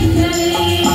Hare